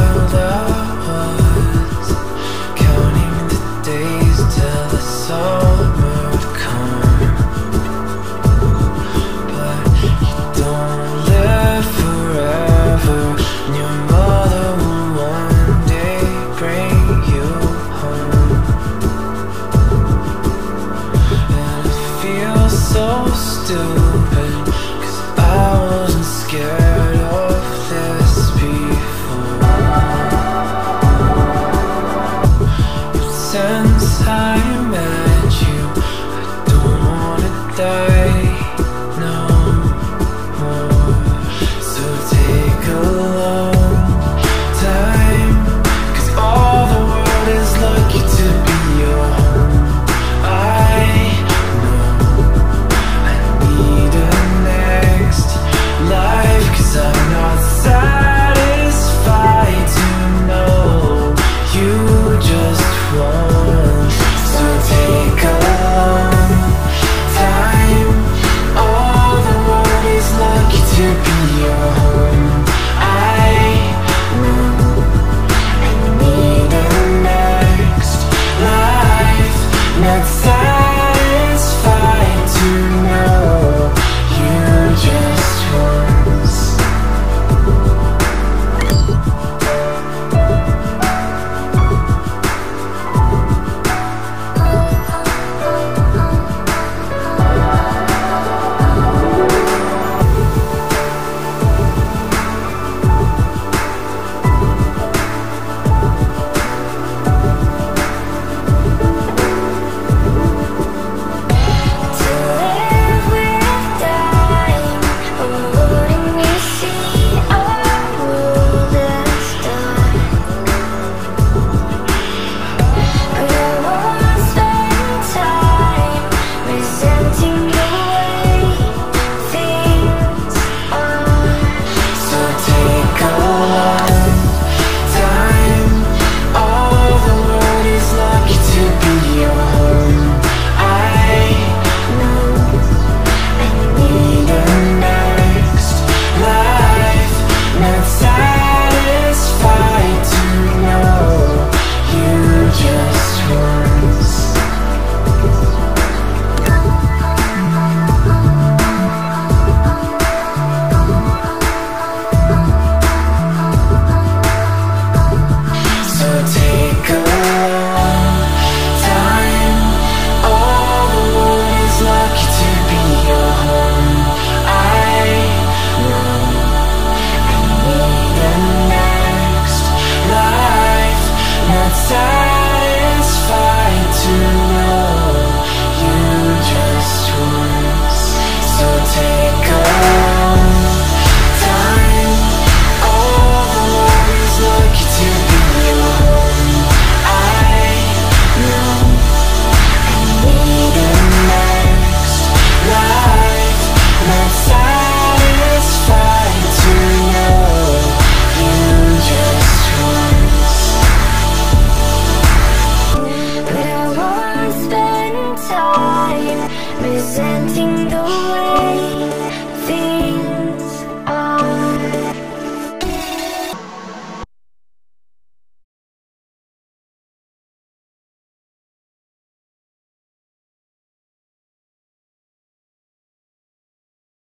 world 같은